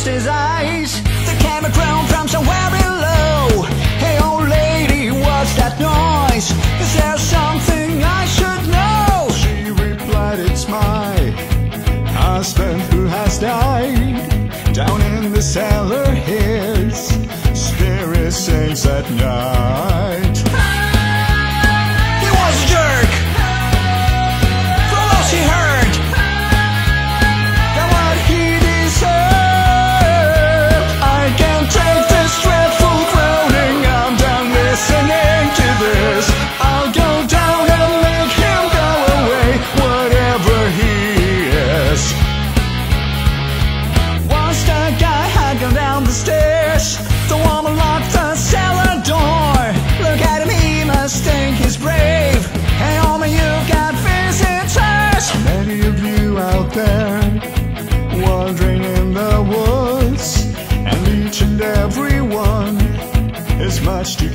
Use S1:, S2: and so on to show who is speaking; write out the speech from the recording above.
S1: closed his eyes There came a from somewhere below Hey old lady, what's that noise? Is there something I should know?
S2: She replied, it's my husband who has died Down in the cellar his spirit sings at night touched you.